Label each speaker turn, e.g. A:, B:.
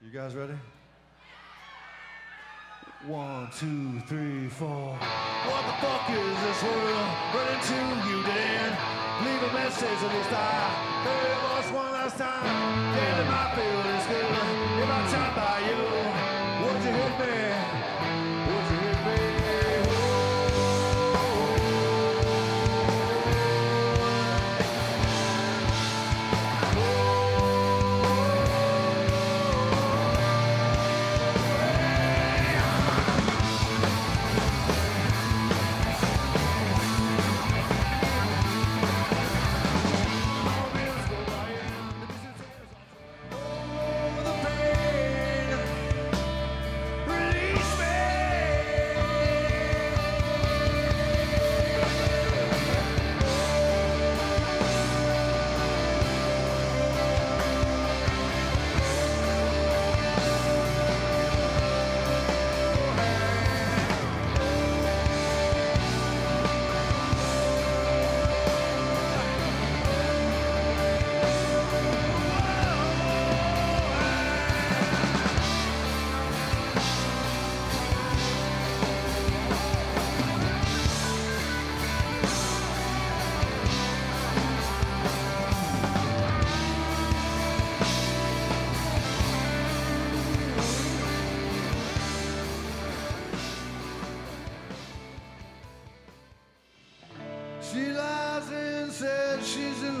A: You guys ready? One, two, three, four. What the fuck is this world running to you, Dan? Leave a message at least I heard your voice one last time. Damn, it might feel this good She lies and says she's in